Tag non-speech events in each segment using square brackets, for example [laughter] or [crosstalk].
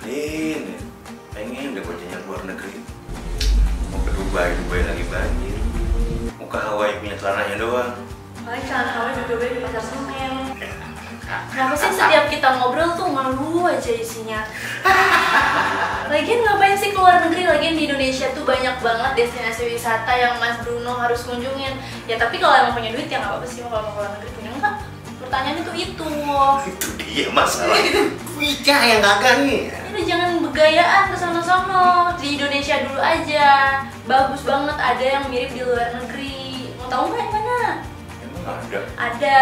Din, pengen deh bocahnya luar negeri. Mau ke Dubai, Dubai lagi banjir. Mau ke Hawaii punya celananya doang. Paling celana Hawaii juga Dubai di pasar Senen. Ya. Kenapa sih setiap kita ngobrol tuh malu aja isinya? [laughs] Lagian ngapain sih keluar negeri? Lagian di Indonesia tuh banyak banget destinasi wisata yang Mas Bruno harus kunjungin. Ya tapi kalau emang punya duit ya nggak apa-apa sih kalau mau keluar negeri punya enggak Pertanyaan itu itu. itu dia masalah Wika yang kagak nih jangan begayaan ke sono-sono. Di Indonesia dulu aja. Bagus banget ada yang mirip di luar negeri. Mau tahu nggak yang mana? emang ada Ada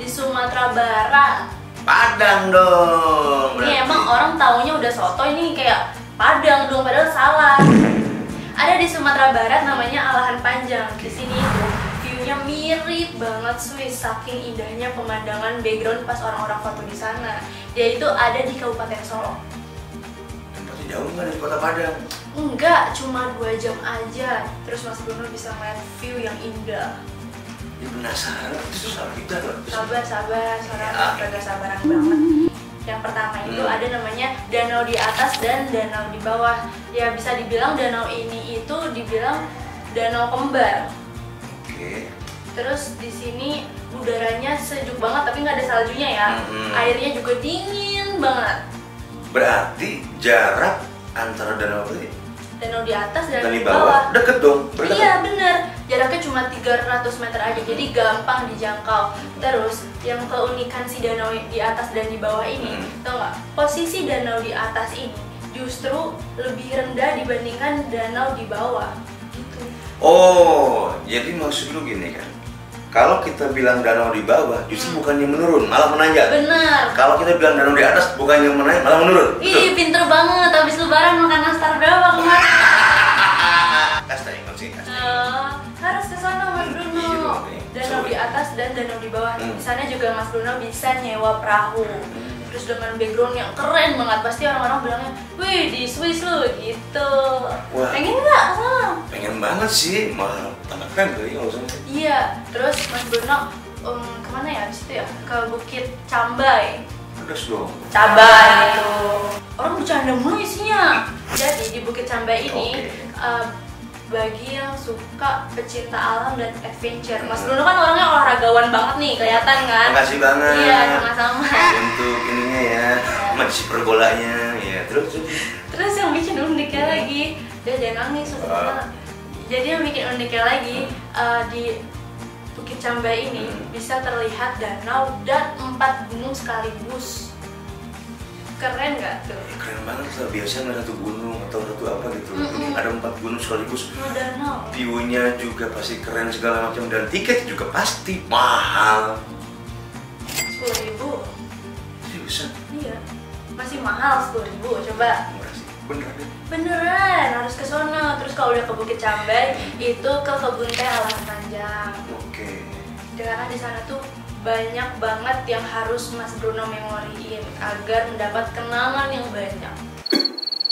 di Sumatera Barat. Padang dong Ini berarti. emang orang taunya udah soto ini kayak Padang dong, padahal salah. Ada di Sumatera Barat namanya Alahan Panjang. Di sini itu view-nya mirip banget Swiss saking indahnya pemandangan background pas orang-orang foto di sana. Dia itu ada di Kabupaten Solo. tempatnya jauh nggak dari kota Padang Enggak, cuma dua jam aja. Terus Mas Bruno bisa ngeliat view yang indah. ya penasaran itu susah kita loh Sabar, sabar, sekarang Ya. agak sabaran banget. Yang pertama itu Hmm. ada namanya danau di atas dan danau di bawah. Ya bisa dibilang danau ini itu dibilang danau kembar. oke Terus di sini udaranya sejuk banget tapi nggak ada saljunya ya. Hmm. Airnya juga dingin banget. berarti jarak antara danau tadi? Danau di atas dan, dan di bawah deket dong berdeket Iya bener, jaraknya cuma 300 meter aja, jadi gampang dijangkau. Terus yang keunikan si danau di atas dan di bawah ini, Hmm. tau nggak? Posisi danau di atas ini justru lebih rendah dibandingkan danau di bawah. Gitu. Oh, jadi maksud lu gini kan? Kalau kita bilang danau di bawah, justru Hmm. bukannya menurun, malah menanjak. Bener. Kalau kita bilang danau di atas, bukannya menaik, malah menurun. Ih, pinter banget. Habis lebaran makan nastar berapa kemarin? Kasta ingat sih. Eh, harus ke sana Mas Bruno. Iya dong, iya. Danau di atas dan danau di bawah. Hmm. Di sana juga Mas Bruno bisa nyewa perahu. Terus dengan background yang keren banget pasti orang-orang bilangnya, "Wih, di Swiss lu." gitu. Wah. Pengen nggak? Pengen banget sih, malah keren kali kalau sama. Iya. Terus Mas Bruno um, ke mana ya di situ ya? Ke Bukit Cambai. Pedas dong. Cabai itu. Orang bercanda mulu isinya. Jadi di Bukit Cambai ini Oke. eh, bagi yang suka pecinta alam dan adventure. Mas Bruno kan orangnya olahragawan banget nih, kelihatan kan? Makasih banget. Iya, sama-sama. Untuk ininya ya, masih pergolanya, ya terus. terus. Terus yang bikin uniknya lagi, dia jangan nangis Ah. Jadi yang bikin uniknya lagi eh, di Bukit Cambai ini Hmm. bisa terlihat danau dan empat gunung sekaligus. Keren nggak tuh? Keren banget lah, biasanya ada satu gunung atau satu apa gitu. Mm-mm. Ini ada empat gunung sekaligus. Oh, danau. View-nya juga pasti keren segala macam dan tiket juga pasti mahal. Sepuluh ribu. Seriusan? Iya. Masih mahal sepuluh ribu. Coba. Bener deh. beneran harus ke sono. Terus kalau udah ke Bukit Cambai itu ke kebun teh alam panjang. Oke. Karena di sana tuh banyak banget yang harus Mas Bruno memoriin agar mendapat kenangan yang banyak.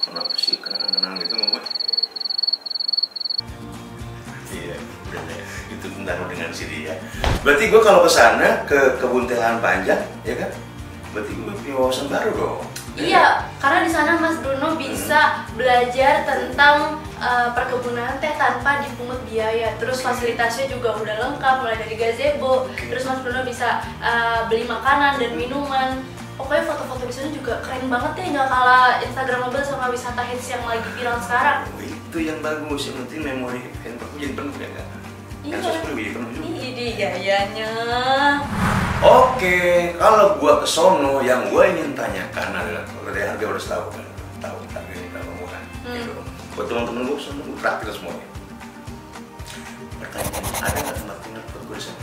Kenapa sih kenang-kenang gitu mau Iya, udah deh. Itu bentar dengan si dia. Berarti gue kalau ke sana ke kebun teh lahan panjang, ya kan? Berarti gue punya wawasan baru dong. Iya, karena di sana Mas Bruno bisa belajar tentang uh, perkebunan teh tanpa dipungut biaya. Terus fasilitasnya juga udah lengkap, mulai dari gazebo. Terus Mas Bruno bisa uh, beli makanan dan minuman. Pokoknya foto-foto di sana juga keren banget deh, nggak kalah Instagramable sama wisata hits yang lagi viral sekarang. Oh, itu yang bagus, yang penting memori handphone jadi penuh ya kan? Iya. Kan jadi penuh juga. Ini gayanya. Oke, kalau gua ke sono yang gua ingin tanyakan adalah dari harga udah tahu kan, tahu harganya berapa murah. Hmm. Gitu. Buat teman-teman gua sono gua praktis semuanya. Pertanyaan, ada nggak tempat tinggal buat gua sana?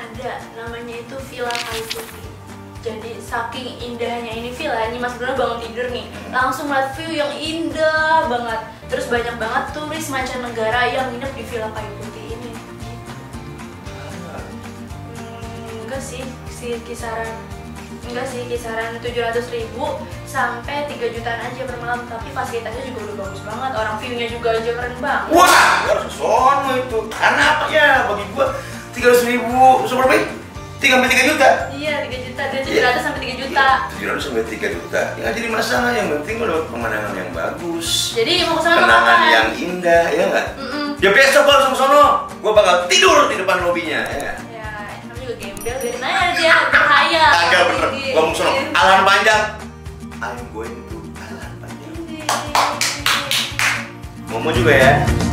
Ada, namanya itu Villa Putih. Jadi saking indahnya ini villa, ini Mas Bruno bangun tidur nih, langsung lihat view yang indah banget. Terus banyak banget turis mancanegara yang nginep di Villa Kayu Putih ini. Hmm, enggak sih, sih kisaran enggak sih kisaran 700 ribu sampai 3 jutaan aja per malam. Tapi fasilitasnya juga udah bagus banget orang viewnya juga aja keren banget. Wah harus sono itu. Karena apa? Ya bagi gua 300 ribu super baik 3 sampai 3 juta? Iya 3 juta dia 700 sampai 3 juta. Iya, 700 sampai 3 juta. Ya jadi masalah. Yang penting lo pemandangan yang bagus. Jadi mau ke sana kenangan yang indah ya enggak mm -mm. ya besok gua langsung sono gua bakal tidur di depan lobbynya ya yeah biarin aja dia? Berhayal kagak bener. Iya. Ngomong sono. Alahan panjang. I'm going to alahan panjang. Iya, iya, Ngomong juga ya.